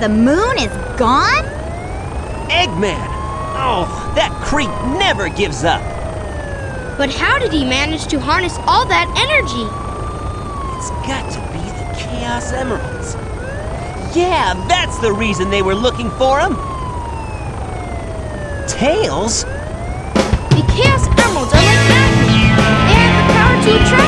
the moon is gone? Eggman! Oh, that creep never gives up. But how did he manage to harness all that energy? It's got to be the Chaos Emeralds. Yeah, that's the reason they were looking for him. Tails? The Chaos Emeralds are like magnets. They have the power to attract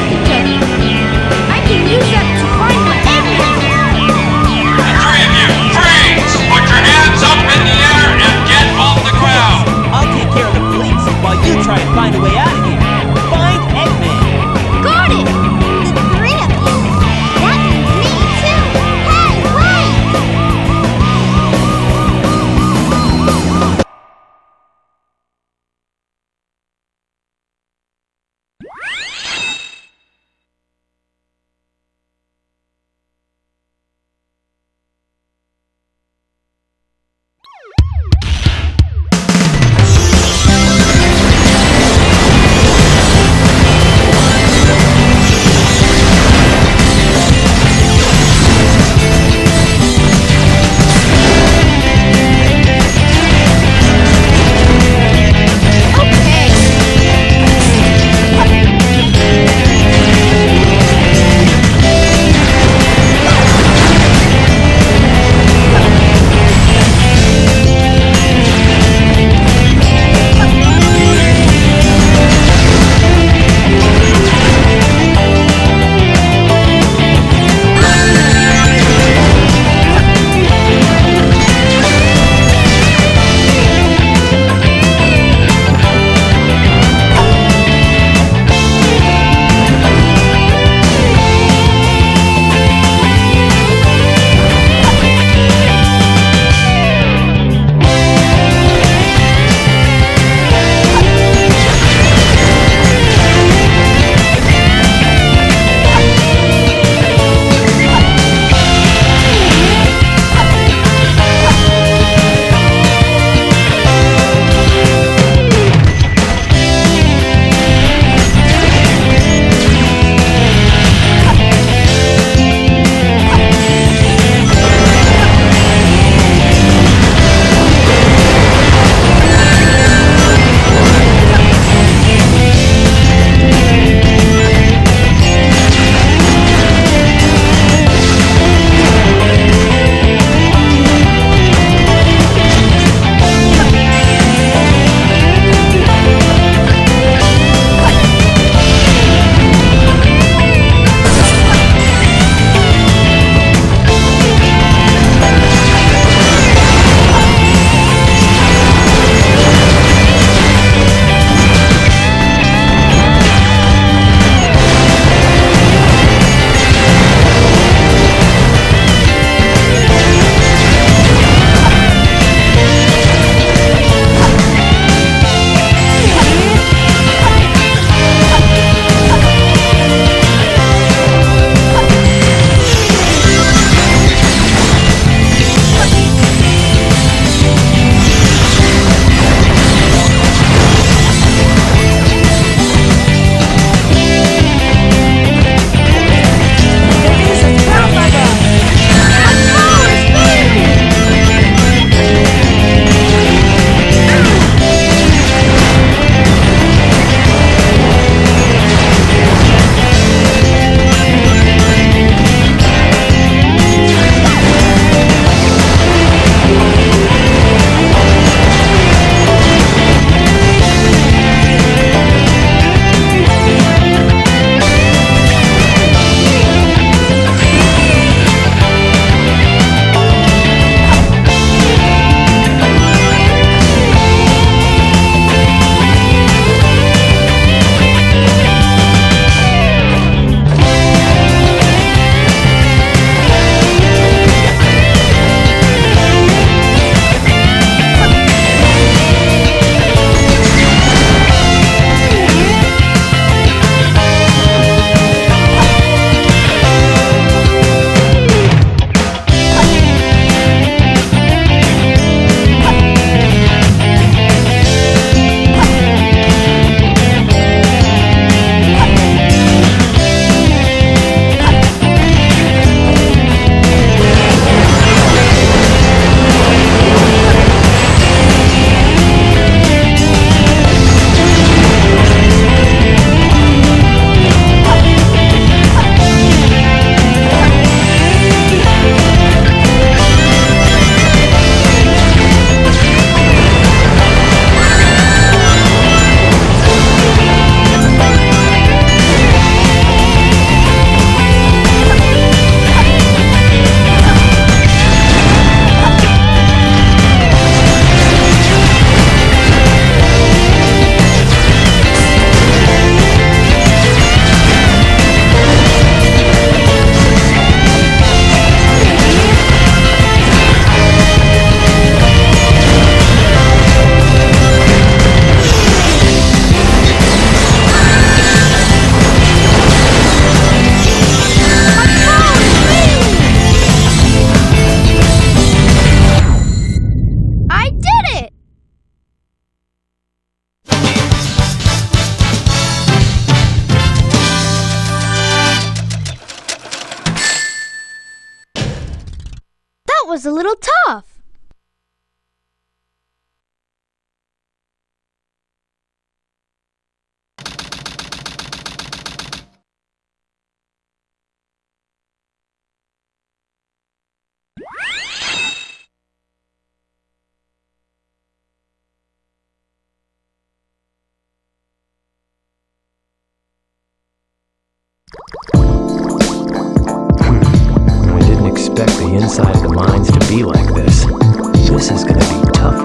was a little tough.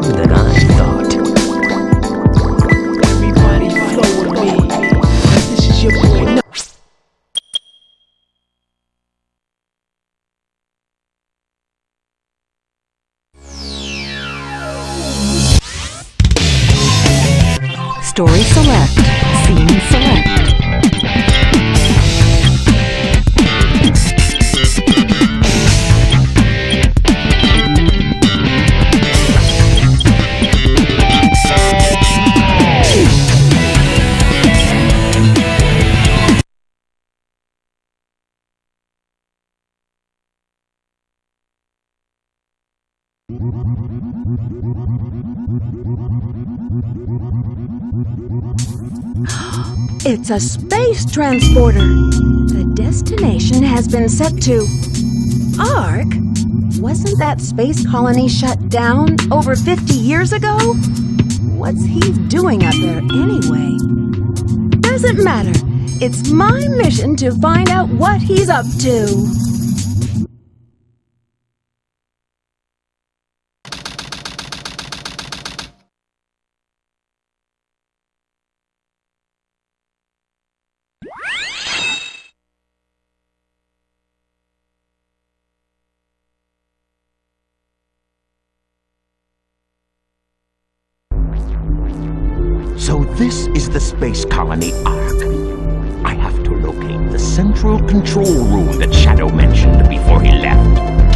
Be tougher than It's a space transporter. The destination has been set to Ark. Wasn't that space colony shut down over 50 years ago? What's he doing up there anyway? Doesn't matter. It's my mission to find out what he's up to. Space colony Ark. I have to locate the central control room that Shadow mentioned before he left.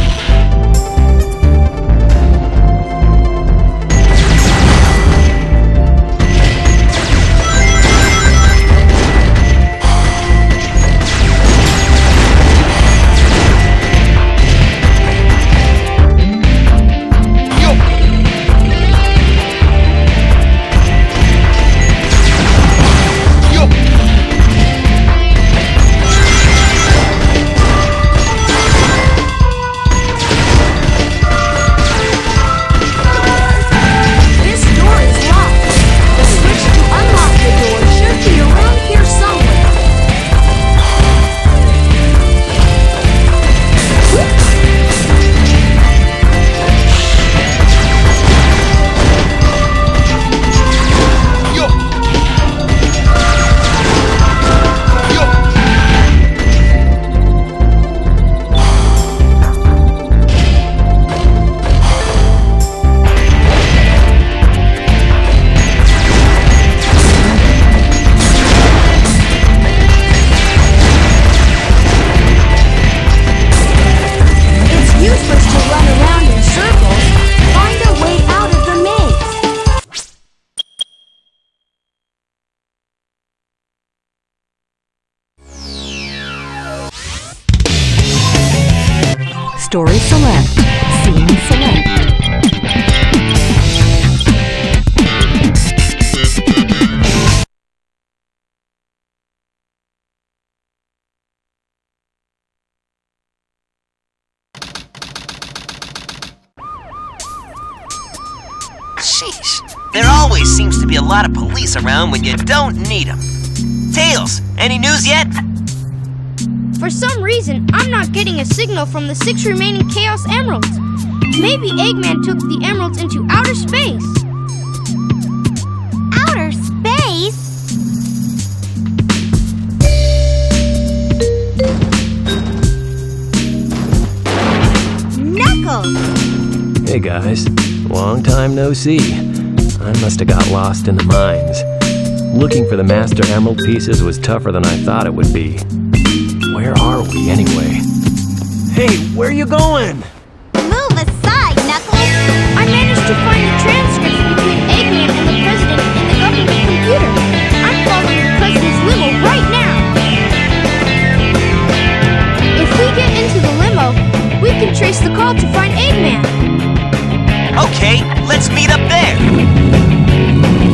A lot of police around when you don't need them. Tails, any news yet? For some reason, I'm not getting a signal from the six remaining Chaos Emeralds. Maybe Eggman took the emeralds into outer space. Outer space? Knuckles! Hey guys, long time no see. I must have got lost in the mines. Looking for the Master Emerald pieces was tougher than I thought it would be. Where are we anyway? Hey, where are you going? Move aside, Knuckles! I managed to find the transcripts between Eggman and the President in the government computer. I'm following the President's limo right now. If we get into the limo, we can trace the call to find Eggman. Okay, let's meet up there.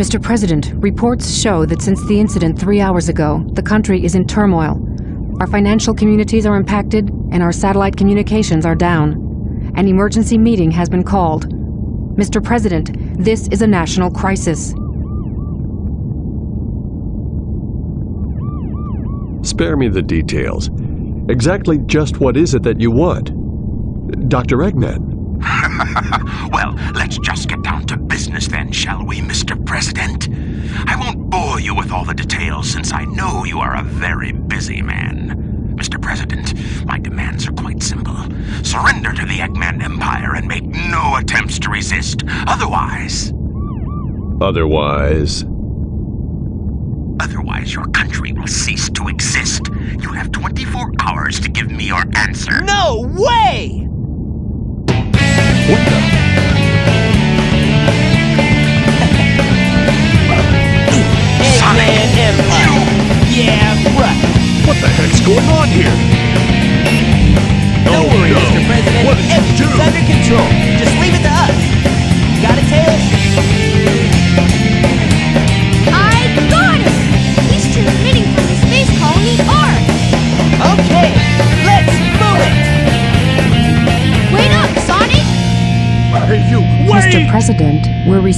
Mr. President, reports show that since the incident three hours ago, the country is in turmoil. Our financial communities are impacted, and our satellite communications are down. An emergency meeting has been called. Mr. President, this is a national crisis. Spare me the details. Exactly just what is it that you want? Dr. Eggman. well, let's just get down to business then, shall we, Mr. President? I won't bore you with all the details since I know you are a very busy man. Mr. President, my demands are quite simple. Surrender to the Eggman Empire and make no attempts to resist. Otherwise, Otherwise. otherwise your country will cease to exist. You have 24 hours to give me your answer. No way! What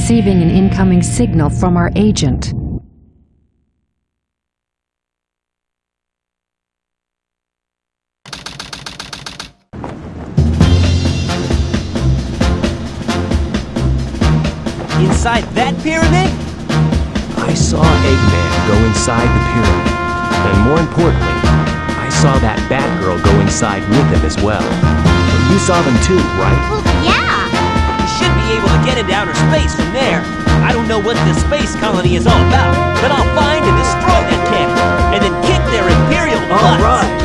receiving an incoming signal from our agent. Inside that pyramid? I saw Eggman go inside the pyramid. And more importantly, I saw that Batgirl go inside with him as well. You saw them too, right? Well, yeah. You should be able to get into outer space from there. I don't know what this space colony is all about, but I'll find and destroy that cannon, and then kick their Imperial butts. I'll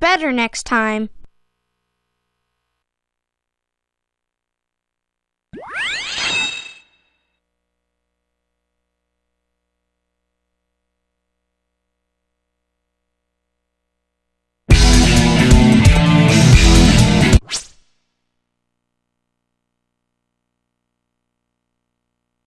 better next time.